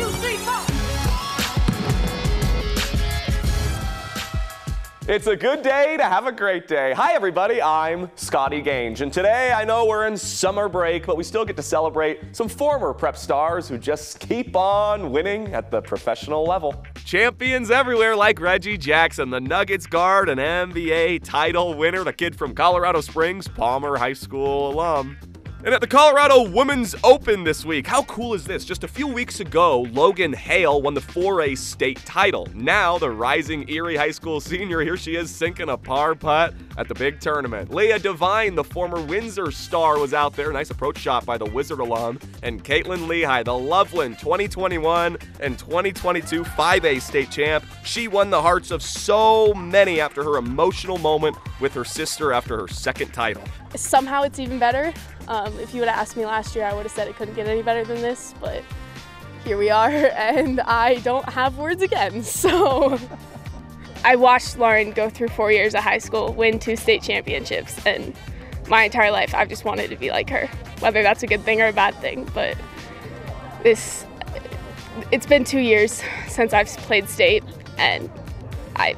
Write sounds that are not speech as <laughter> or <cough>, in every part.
two, three, four. It's a good day to have a great day. Hi, everybody. I'm Scotty Gange, and today I know we're in summer break, but we still get to celebrate some former prep stars who just keep on winning at the professional level. Champions everywhere like Reggie Jackson, the Nuggets guard, an NBA title winner, the kid from Colorado Springs, Palmer High School alum. And at the Colorado Women's Open this week, how cool is this? Just a few weeks ago, Logan Hale won the 4A state title. Now, the rising Erie High School senior, here she is sinking a par putt at the big tournament. Leah Devine, the former Windsor star, was out there. Nice approach shot by the Wizard alum. And Caitlin Lehigh, the Loveland 2021 and 2022 5A state champ. She won the hearts of so many after her emotional moment with her sister after her second title. Somehow it's even better. Um, if you would have asked me last year, I would have said it couldn't get any better than this, but here we are, <laughs> and I don't have words again. <laughs> So I watched Lauren go through four years of high school, win two state championships, and my entire life I've just wanted to be like her. Whether that's a good thing or a bad thing, but this it's been two years since I've played state, and I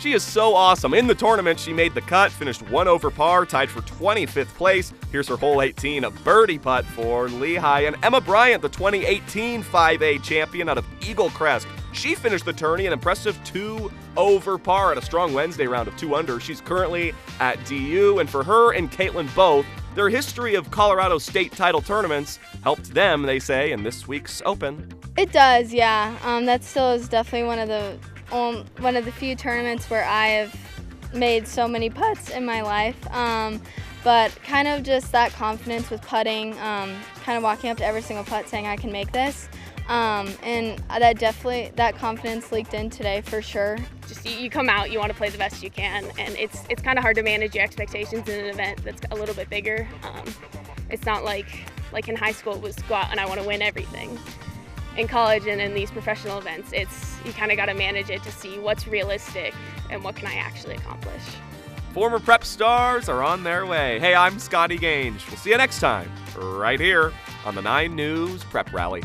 She is so awesome. In the tournament, she made the cut, finished one over par, tied for 25th place. Here's her hole 18, a birdie putt for Lehigh. And Emma Bryant, the 2018 5A champion out of Eaglecrest. She finished the tourney an impressive two over par at a strong Wednesday round of two under. She's currently at DU, and for her and Caitlin both, their history of Colorado state title tournaments helped them, they say, in this week's Open. It does, yeah. Um, that still is definitely one of the um, one of the few tournaments where I have made so many putts in my life. Um, but kind of just that confidence with putting, um, kind of walking up to every single putt saying I can make this. Um, and that definitely that confidence leaked in today for sure. just you, come out, you want to play the best you can, and it's it's kind of hard to manage your expectations in an event that's a little bit bigger. Um, it's not like like in high school it was go out and I want to win everything. In college and in these professional events, it's you kind of got to manage it to see what's realistic and what can I actually accomplish. Former prep stars are on their way. Hey, I'm Scotty Gange. We'll see you next time, right here on the 9 News Prep Rally.